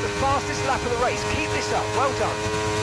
The fastest lap of the race. Keep this up. Well done.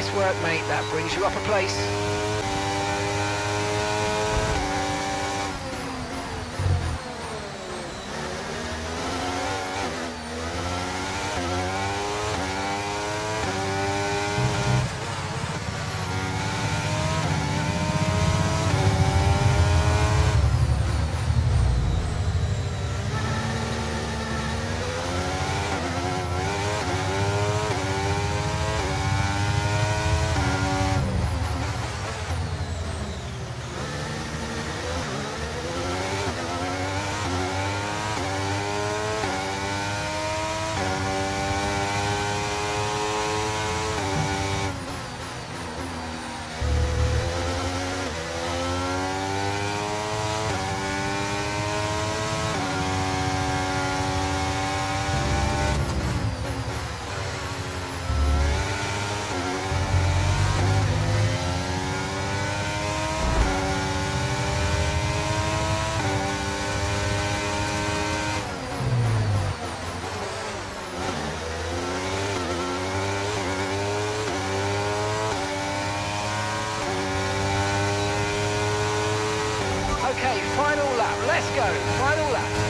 Nice work, mate. That brings you up a place. Let's go. Final lap. Okay,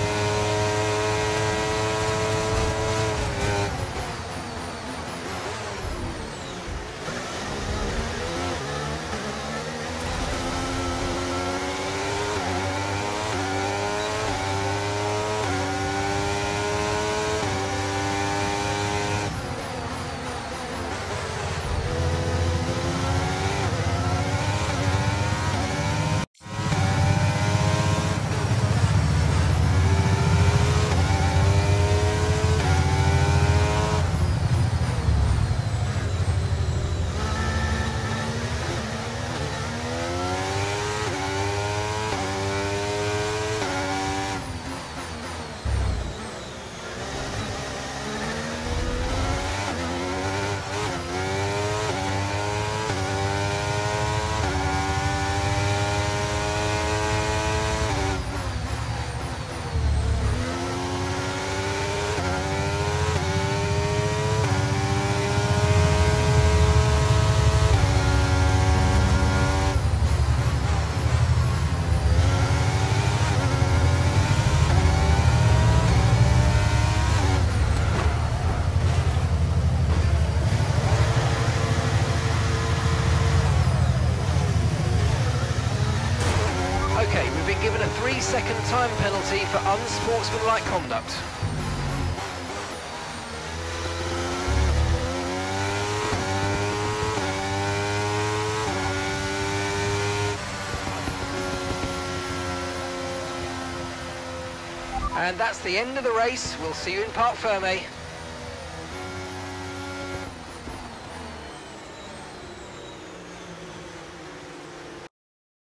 given a three second time penalty for unsportsmanlike conduct. And that's the end of the race. We'll see you in Parc Ferme.